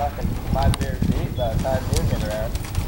fucking five beers deep by the time you get around.